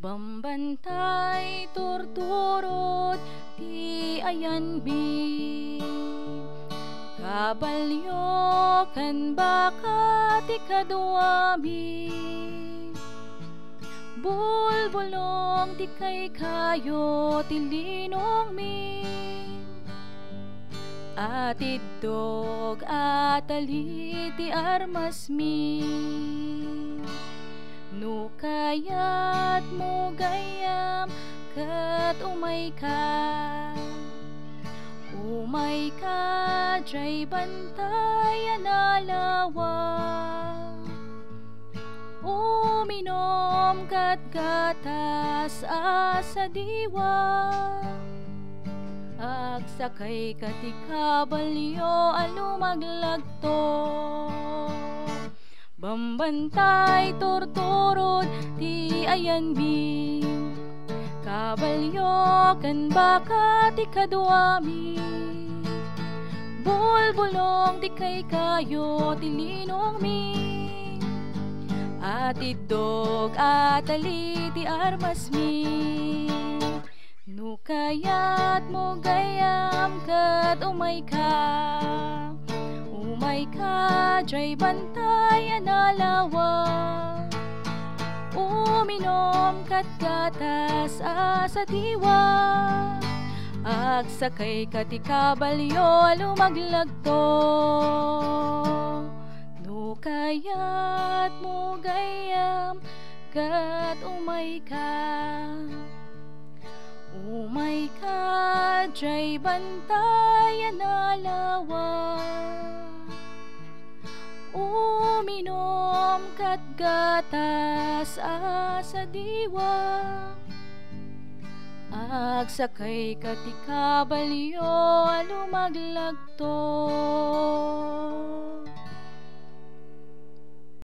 Bambantay torturot ti ayanbi Kabalyo kan baka ti kaduami Bulbulong ti kay kayo ti linong mi Atidog at aliti armas mi No kayat mo gayam kat umay ka. Umay ka jay bantayan alawa Uminom kat gatas asa diwa. Agsakay katikabalyo alumaglagto Bambantay torturod ti ayanbi Kabalyo kan baka ti kaduami Bulbulong ti kay kayo ti linong mi. At idog at ali armas mi. Nukayat mo gayam kat umay ka Umay ka, jay bantayan alawa Uminom kat gatas asa diwa. Agsakay katikabalyo lumaglagto. Nukayat mo gayam kat umay ka. Umay ka, jay bantayan alawa Uminom kat gatas asa diwa. Agsakay katikabalyo lumaglagto